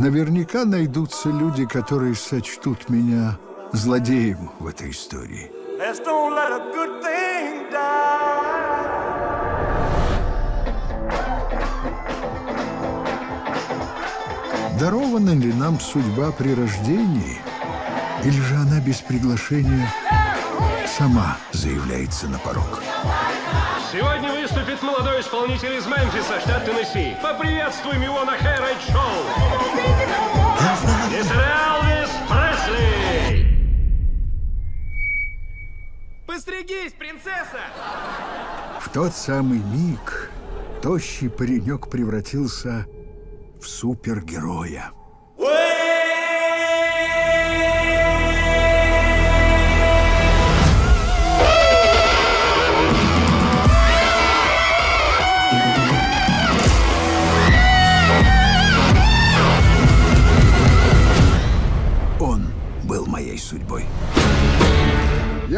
Наверняка найдутся люди, которые сочтут меня злодеем в этой истории. Дарована ли нам судьба при рождении, или же она без приглашения сама заявляется на порог? Сегодня выступит молодой исполнитель из Мемфиса, штат Теннесси. Поприветствуем его на Хайрайт Шоу. Мистер Элвис Пресли! Постригись, принцесса! В тот самый миг тощий паренек превратился в супергероя.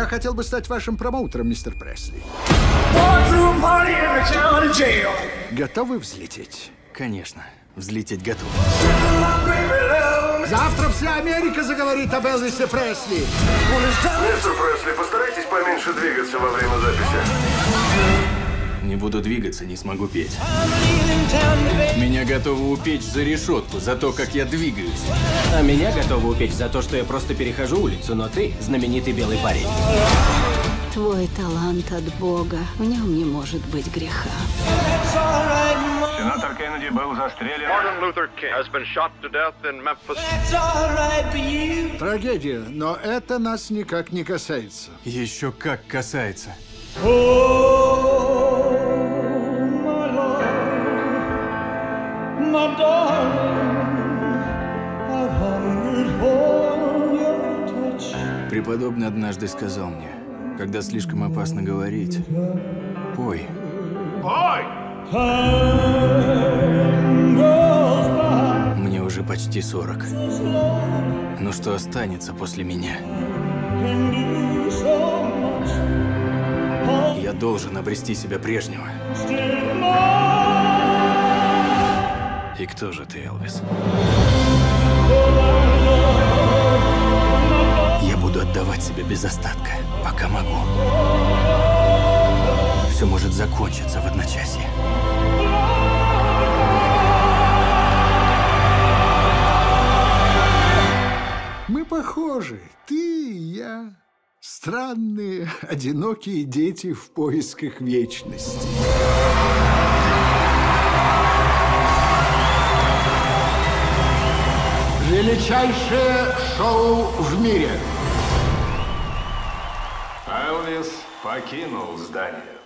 Я хотел бы стать вашим промоутером, мистер Пресли. Готовы взлететь? Конечно, взлететь готов. Завтра вся Америка заговорит об Элвисе Пресли. Мистер Пресли, постарайтесь поменьше двигаться во время записи. Не буду двигаться, не смогу петь. Меня готовы упечь за решетку, за то, как я двигаюсь. А меня готовы упечь за то, что я просто перехожу улицу, но ты знаменитый белый парень. Твой талант от Бога, в нем не может быть греха. Сенатор Кеннеди был застрелен. Luther King has been shot to death in Memphis. Трагедия, но это нас никак не касается. Еще как касается. Преподобный однажды сказал мне, когда слишком опасно говорить, пой. Ой! Мне уже почти 40. Но что останется после меня? Я должен обрести себя прежнего. И кто же ты, Элвис? Я буду отдавать себя без остатка, пока могу. Все может закончиться в одночасье. Мы похожи, ты и я. Странные, одинокие дети в поисках вечности. Величайшее шоу в мире. Элвис покинул здание.